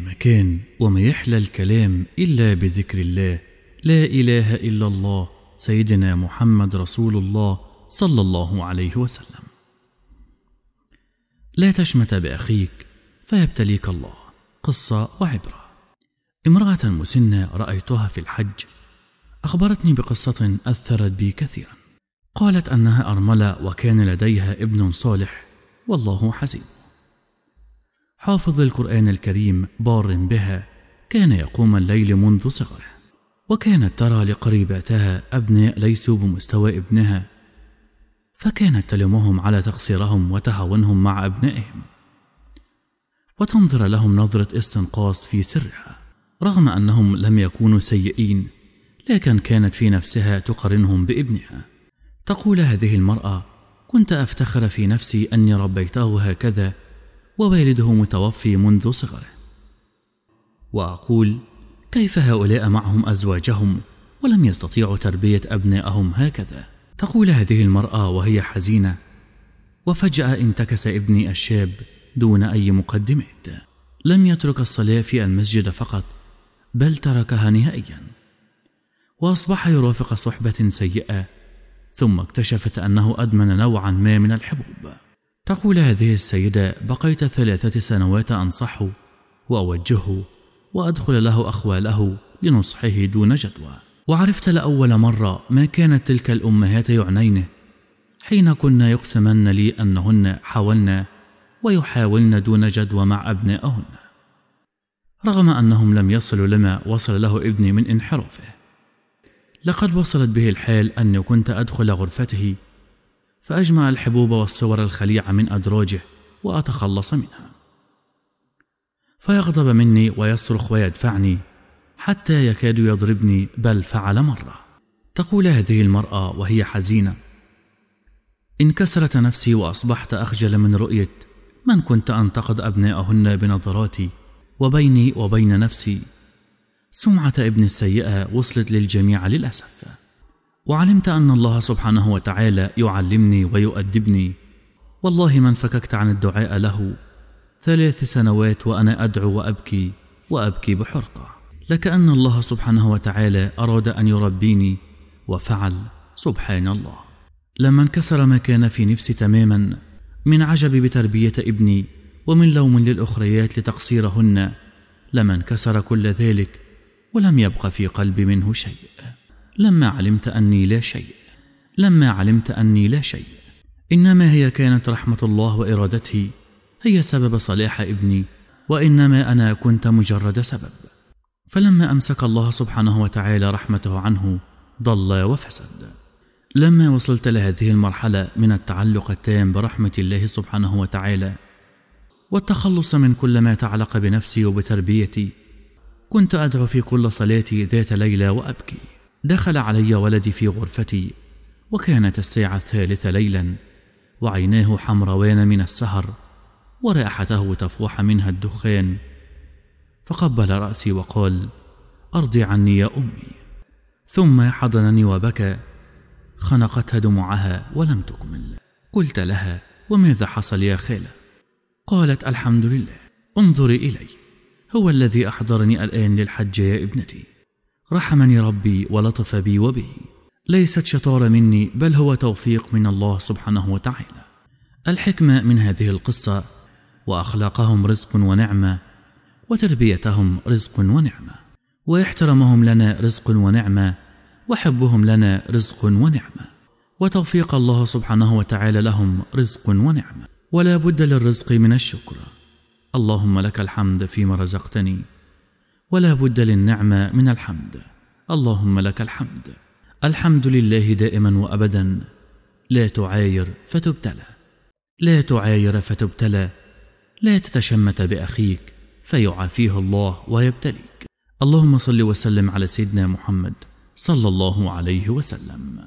مكان وما يحلى الكلام إلا بذكر الله. لا إله إلا الله سيدنا محمد رسول الله صلى الله عليه وسلم. لا تشمت بأخيك فيبتليك الله قصة وعبرة. امرأة مسنة رأيتها في الحج أخبرتني بقصة أثرت بي كثيرا. قالت أنها أرملة وكان لديها ابن صالح والله حسيب. حافظ القرآن الكريم بار بها. كان يقوم الليل منذ صغره. وكانت ترى لقريباتها أبناء ليسوا بمستوى ابنها. فكانت تلومهم على تقصيرهم وتهاونهم مع أبنائهم. وتنظر لهم نظرة استنقاص في سرها. رغم أنهم لم يكونوا سيئين لكن كانت في نفسها تقارنهم بابنها. تقول هذه المرأة كنت أفتخر في نفسي أني ربيته هكذا ووالده متوفي منذ صغره. وأقول كيف هؤلاء معهم أزواجهم ولم يستطيعوا تربية أبنائهم هكذا؟ تقول هذه المرأة وهي حزينة وفجأة انتكس ابني الشاب دون أي مقدمات. لم يترك الصلاة في المسجد فقط بل تركها نهائيا. وأصبح يرافق صحبة سيئة ثم اكتشفت أنه أدمن نوعا ما من الحبوب. تقول هذه السيدة بقيت ثلاثة سنوات أنصحه وأوجهه وأدخل له أخواله لنصحه دون جدوى. وعرفت لأول مرة ما كانت تلك الأمهات يعنينه حين كنا يقسمن لي أنهن حاولن ويحاولن دون جدوى مع أبنائهن. رغم أنهم لم يصلوا لما وصل له ابني من انحرافه لقد وصلت به الحال أني كنت أدخل غرفته فأجمع الحبوب والصور الخليعة من أدراجه وأتخلص منها. فيغضب مني ويصرخ ويدفعني حتى يكاد يضربني بل فعل مرة. تقول هذه المرأة وهي حزينة انكسرت نفسي وأصبحت أخجل من رؤية من كنت أنتقد أبناءهن بنظراتي وبيني وبين نفسي؟ سمعة ابن السيئة وصلت للجميع للأسف. وعلمت أن الله سبحانه وتعالى يعلمني ويؤدبني. والله ما انفككت عن الدعاء له ثلاث سنوات وأنا أدعو وأبكي وأبكي بحرقة. لكأن الله سبحانه وتعالى أراد أن يربيني وفعل سبحان الله. لما انكسر ما كان في نفسي تماما من عجب بتربية ابني ومن لوم للأخريات لتقصيرهن لما انكسر كل ذلك ولم يبق في قلبي منه شيء. لما علمت أني لا شيء لما علمت أني لا شيء. إنما هي كانت رحمة الله وإرادته هي سبب صلاح ابني وإنما أنا كنت مجرد سبب. فلما أمسك الله سبحانه وتعالى رحمته عنه ضل وفسد. لما وصلت لهذه المرحلة من التعلق التام برحمة الله سبحانه وتعالى والتخلص من كل ما تعلق بنفسي وبتربيتي كنت أدعو في كل صلاتي ذات ليلة وأبكي. دخل علي ولدي في غرفتي وكانت الساعة الثالثة ليلا وعيناه حمروان من السهر ورائحته تفوح منها الدخان. فقبل رأسي وقال أرضي عني يا أمي. ثم حضنني وبكى خنقتها دموعها ولم تكمل. قلت لها وماذا حصل يا خالة؟ قالت الحمد لله انظري إلي هو الذي أحضرني الآن للحج يا ابنتي. رحمني ربي ولطف بي وبه. ليست شطارة مني بل هو توفيق من الله سبحانه وتعالى. الحكمة من هذه القصة وأخلاقهم رزق ونعمة وتربيتهم رزق ونعمة. واحترامهم لنا رزق ونعمة وحبهم لنا رزق ونعمة. وتوفيق الله سبحانه وتعالى لهم رزق ونعمة. ولا بد للرزق من الشكر. اللهم لك الحمد فيما رزقتني. ولا بد للنعمة من الحمد. اللهم لك الحمد. الحمد لله دائما وأبدا. لا تعاير فتبتلى. لا تعاير فتبتلى. لا تتشمت بأخيك فيعافيه الله ويبتليك. اللهم صل وسلم على سيدنا محمد صلى الله عليه وسلم.